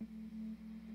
何?